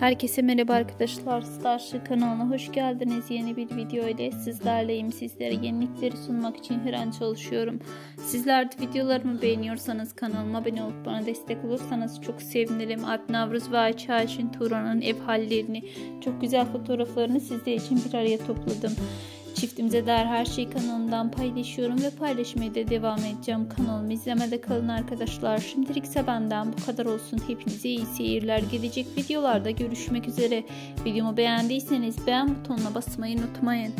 Herkese merhaba arkadaşlar. Starship kanalına hoş geldiniz. Yeni bir video ile sizlerleyim. Sizlere yenilikleri sunmak için her an çalışıyorum. Sizler de videolarımı beğeniyorsanız kanalıma abone olup bana destek olursanız çok sevinirim. Alp Navruz ve Ayça Ayşin Turan'ın ev hallerini, çok güzel fotoğraflarını sizler için bir araya topladım. Çiftimize dair her şeyi kanalımdan paylaşıyorum ve paylaşmaya da devam edeceğim. Kanalımı izlemede kalın arkadaşlar. Şimdilik ise benden bu kadar olsun. Hepinize iyi seyirler. Gelecek videolarda görüşmek üzere. Videomu beğendiyseniz beğen butonuna basmayı unutmayın.